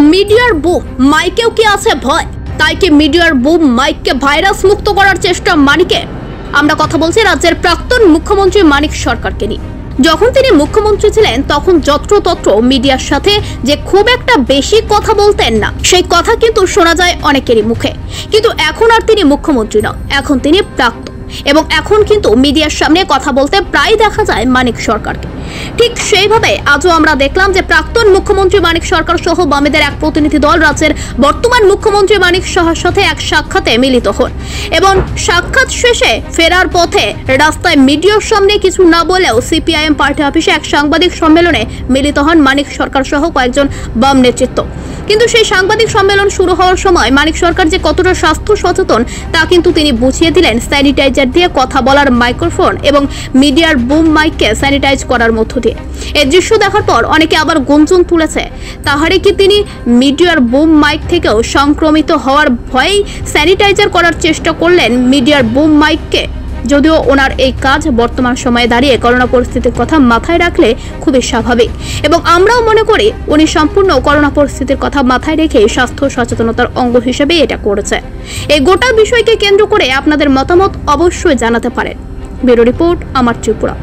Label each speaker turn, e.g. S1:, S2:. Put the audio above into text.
S1: মিডিয়ার বুম মাইকেও কি আছে ভয়? তাই কি মিডিয়ার বুম মাইককে ভাইরাস মুক্ত করার চেষ্টা মানিকে? আমরা কথা বলছি রাজ্যের প্রাক্তন মুখ্যমন্ত্রী মানিক সরকারকে নিয়ে। যখন তিনি মুখ্যমন্ত্রী ছিলেন, তখন যত্রতত্র মিডিয়ার সাথে যে খুব একটা বেশি কথা বলতেন না, সেই কথা কিন্তু শোনা যায় অনেকেরই মুখে। কিন্তু এখন আর তিনি মুখ্যমন্ত্রী নন, এখন তিনি প্রাক্তন। এবং এখন কিন্তু মিডিয়ার সামনে কথা বলতে প্রায় দেখা যায় মানিক সরকারকে। ঠিক সেইভাবে আজও আমরা দেখলাম যে প্রাক্তন মুখ্যমন্ত্রী মানিক সরকার সহ বামেদের এক প্রতিনিধি দল রাজ্যের বর্তমান মুখ্যমন্ত্রী মানিক সাহার সাথে এক সাক্ষাতে মিলিত হন। এবং সাক্ষাৎ শেষে ফেরার পথে রাস্তায় মিডিয়ার সামনে কিছু না বলেও সিপিআইএম পার্টি অফিসে এক সাংবাদিক সম্মেলনে মিলিত হন মানিক সরকার সহ কয়েকজন বাম নেতৃত্ব। কিন্তু সেই সাংবাদিক সম্মেলন শুরু হওয়ার সময় মানিক সরকার যে কতটা স্বাস্থ্য সচেতন, তা কিন্তু তিনি বুঝিয়ে দিলেন স্যানিটাইজার দিয়ে কথা বলার মাইক্রোফোন এবং মিডিয়ার বুম মাইককে স্যানিটাইজ করার মধ্য দিয়ে। এই দৃশ্য দেখার পর অনেকে আবার গুঞ্জন তুলেছে, তাহারে কি তিনি মিডিয়ার বুম মাইক থেকেও সংক্রমিত হওয়ার ভয়েই স্যানিটাইজার করার চেষ্টা করলেন মিডিয়ার বুম মাইককে? যদিও ওনার এই কাজ বর্তমান সময়ে দাঁড়িয়ে করোনা পরিস্থিতির কথা মাথায় রাখলে খুবই স্বাভাবিক। এবং আমরাও মনে করি উনি সম্পূর্ণ করোনা পরিস্থিতির কথা মাথায় রেখে স্বাস্থ্য সচেতনতার অঙ্গ হিসেবে এটা করেছে। এই গোটা বিষয়কে কেন্দ্র করে আপনাদের মতামত অবশ্যই জানাতে পারেন। ব্যুরো রিপোর্ট, আমার ত্রিপুরা।